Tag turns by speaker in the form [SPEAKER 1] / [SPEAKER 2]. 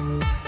[SPEAKER 1] Bye.